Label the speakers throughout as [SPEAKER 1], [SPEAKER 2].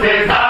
[SPEAKER 1] Santa.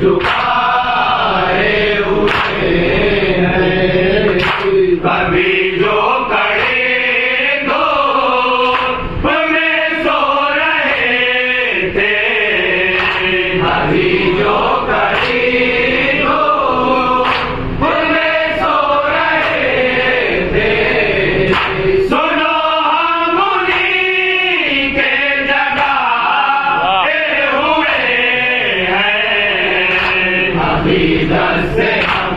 [SPEAKER 1] جو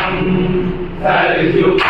[SPEAKER 1] ہم سر جھکا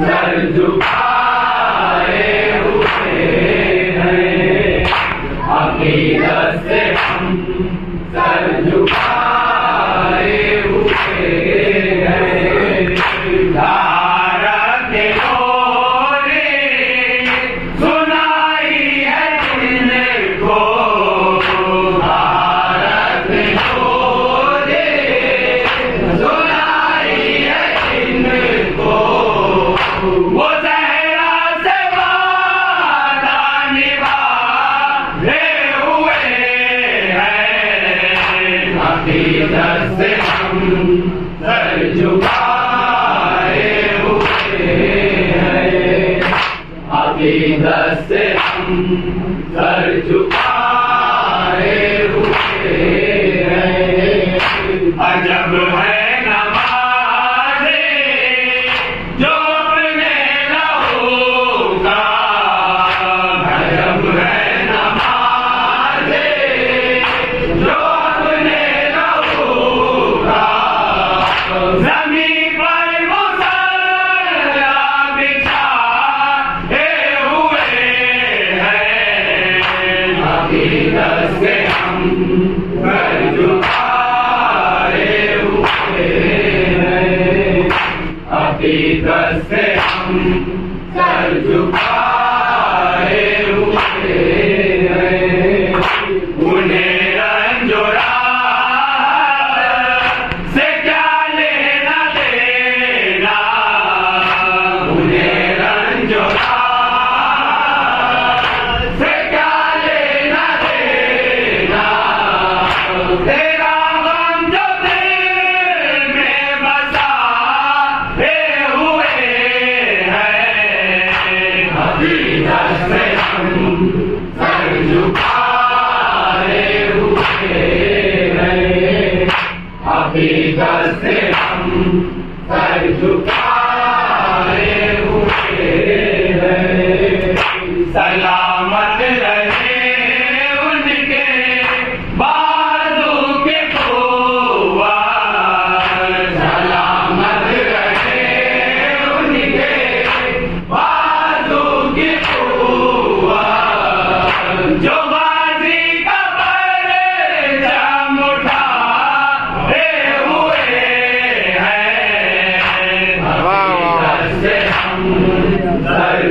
[SPEAKER 1] سر جھکائے عقیدت سے ہم در جھکائے ہوئے ہیں۔ سے ہم در ہیں عجب ہے Jesus. Jesus name.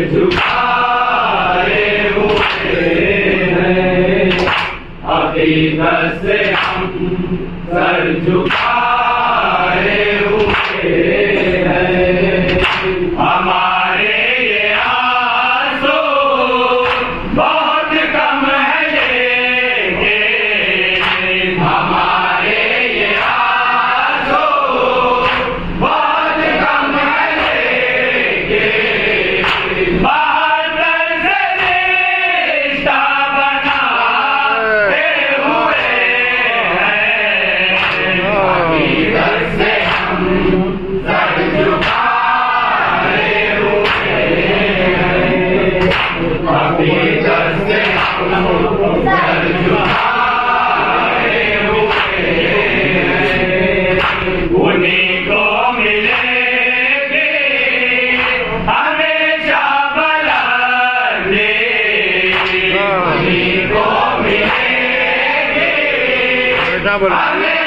[SPEAKER 1] Thank you. not what. Amen.